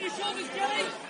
Your shoulders, Kelly!